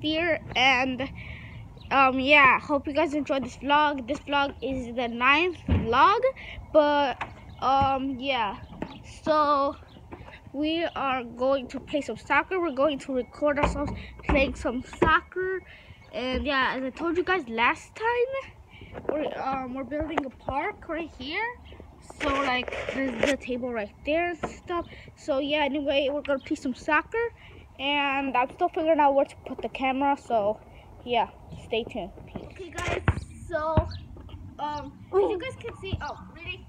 year and um yeah hope you guys enjoyed this vlog. This vlog is the ninth vlog but um yeah. So we are going to play some soccer. We're going to record ourselves playing some soccer. And yeah as i told you guys last time we're um we're building a park right here. So like there's the table right there and stuff. So yeah anyway we're gonna play some soccer and i'm still figuring out where to put the camera so yeah stay tuned okay guys so um as you guys can see oh really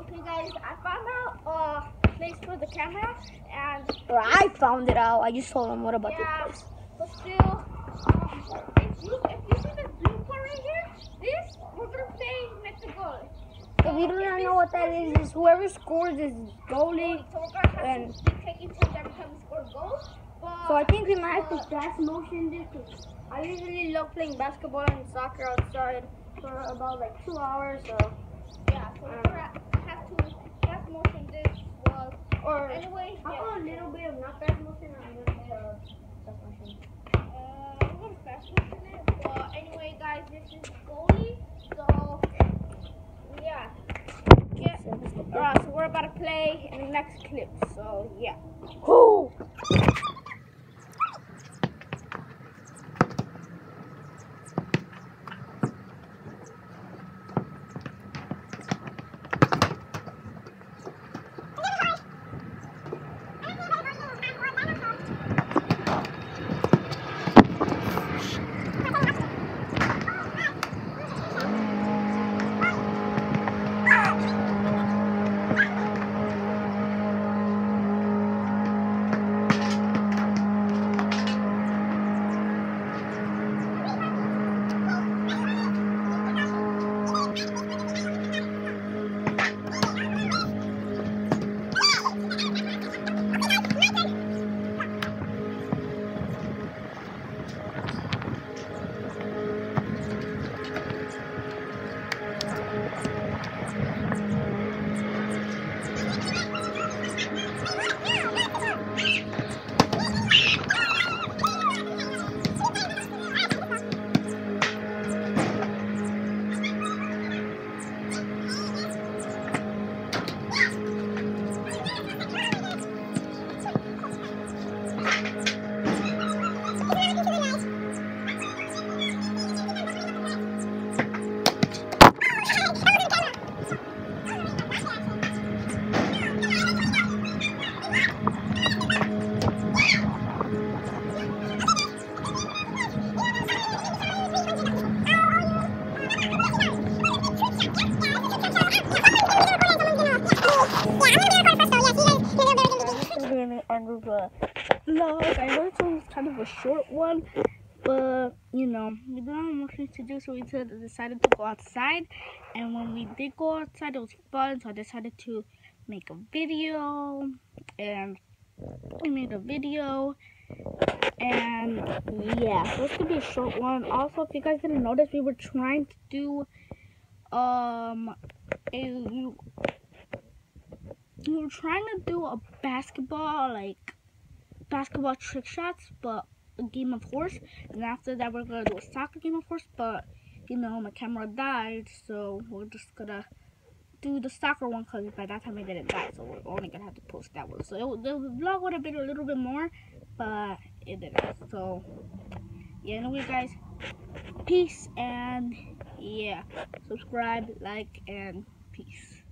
okay guys i found out a place for the camera and Or I found it out. I just told him what about yeah this. but still um, if you if you see the blue part right here this we're gonna play Mexico If you do not know what that is, is whoever scores is goalie. So we're gonna have And- to keep taking turns every time we score goals. But So I think we might have to fast motion this. 'cause I usually love playing basketball and soccer outside for about like two hours. So yeah, so we're have to fast motion this was or anyway. how Yeah, about a little bit of not fast motion and a little bit of fast motion. uh, we're gonna fast motion it. But anyway, guys, this is goalie. So yeah, yeah. Alright, so we're about to play in the next clip. So yeah. Who? With a vlog. I know this one's kind of a short one, but you know, we didn't have much to do, so we decided to go outside. And when we did go outside, it was fun, so I decided to make a video. And we made a video. And yeah, so it's gonna be a short one. Also, if you guys didn't notice, we were trying to do um a we were trying to do a basketball like basketball trick shots but a game of horse. And after that we're gonna do a soccer game of horse but you know my camera died so we're just gonna do the soccer one because by that time it didn't die so we're only gonna have to post that one. So it, the vlog would have been a little bit more but it didn't. So yeah anyway guys peace and yeah subscribe like and peace